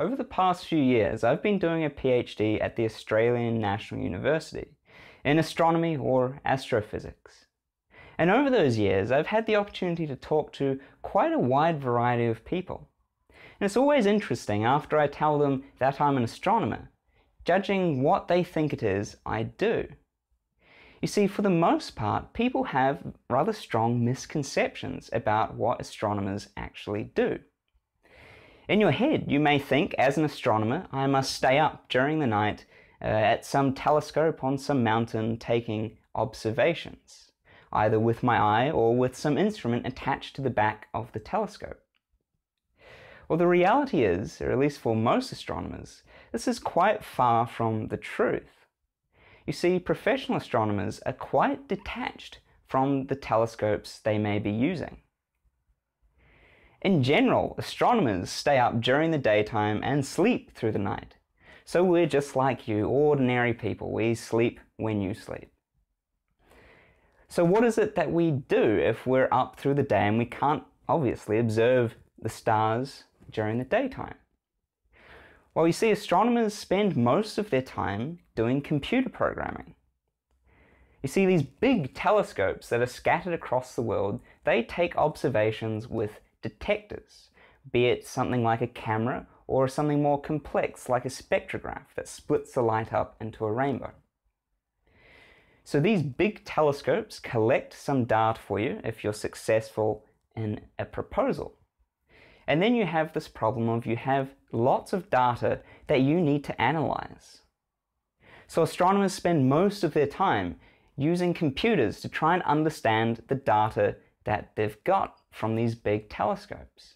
Over the past few years, I've been doing a PhD at the Australian National University in astronomy or astrophysics. And over those years, I've had the opportunity to talk to quite a wide variety of people. And it's always interesting after I tell them that I'm an astronomer, judging what they think it is I do. You see, for the most part, people have rather strong misconceptions about what astronomers actually do. In your head, you may think, as an astronomer, I must stay up during the night uh, at some telescope on some mountain taking observations, either with my eye or with some instrument attached to the back of the telescope. Well, the reality is, or at least for most astronomers, this is quite far from the truth. You see, professional astronomers are quite detached from the telescopes they may be using. In general, astronomers stay up during the daytime and sleep through the night. So we're just like you, ordinary people. We sleep when you sleep. So what is it that we do if we're up through the day and we can't obviously observe the stars during the daytime? Well, you see, astronomers spend most of their time doing computer programming. You see, these big telescopes that are scattered across the world, they take observations with detectors, be it something like a camera or something more complex like a spectrograph that splits the light up into a rainbow. So these big telescopes collect some data for you if you're successful in a proposal. And then you have this problem of you have lots of data that you need to analyze. So astronomers spend most of their time using computers to try and understand the data that they've got from these big telescopes.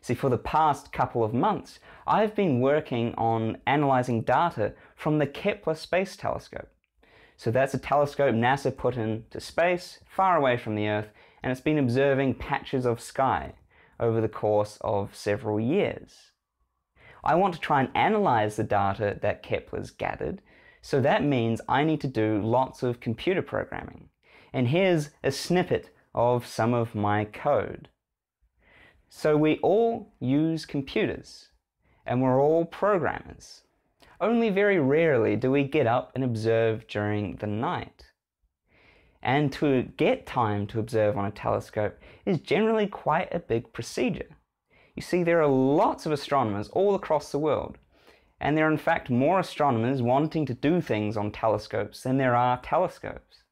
See, for the past couple of months, I've been working on analyzing data from the Kepler Space Telescope. So that's a telescope NASA put into space, far away from the Earth, and it's been observing patches of sky over the course of several years. I want to try and analyze the data that Kepler's gathered, so that means I need to do lots of computer programming. And here's a snippet of some of my code. So we all use computers and we're all programmers. Only very rarely do we get up and observe during the night. And to get time to observe on a telescope is generally quite a big procedure. You see, there are lots of astronomers all across the world, and there are in fact more astronomers wanting to do things on telescopes than there are telescopes.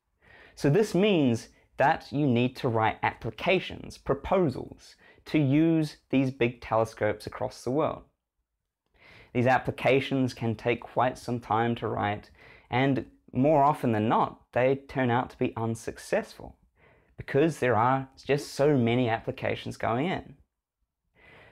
So this means that you need to write applications, proposals, to use these big telescopes across the world. These applications can take quite some time to write, and more often than not, they turn out to be unsuccessful because there are just so many applications going in.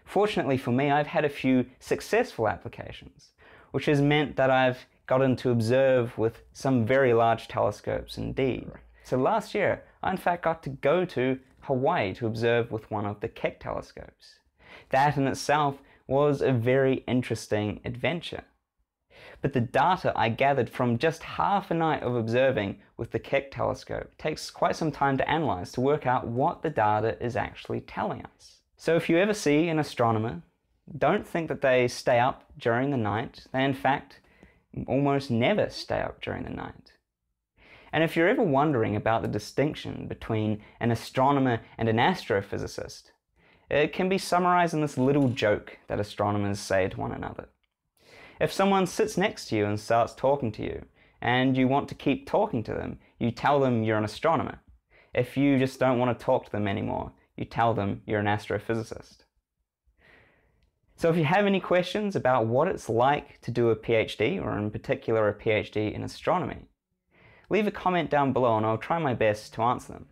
Fortunately for me, I've had a few successful applications, which has meant that I've gotten to observe with some very large telescopes indeed. So last year, I in fact got to go to Hawaii to observe with one of the Keck telescopes. That in itself was a very interesting adventure. But the data I gathered from just half a night of observing with the Keck telescope takes quite some time to analyze to work out what the data is actually telling us. So if you ever see an astronomer, don't think that they stay up during the night. They in fact almost never stay up during the night. And if you're ever wondering about the distinction between an astronomer and an astrophysicist, it can be summarized in this little joke that astronomers say to one another. If someone sits next to you and starts talking to you, and you want to keep talking to them, you tell them you're an astronomer. If you just don't want to talk to them anymore, you tell them you're an astrophysicist. So if you have any questions about what it's like to do a PhD, or in particular a PhD in astronomy, leave a comment down below and I'll try my best to answer them.